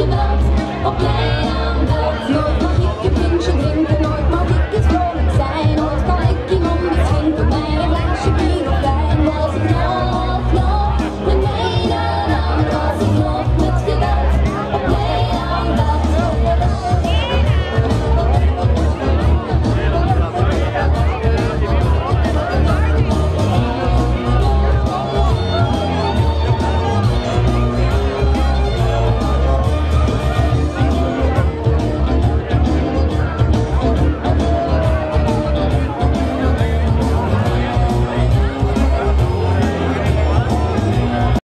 your belt or play on the floor.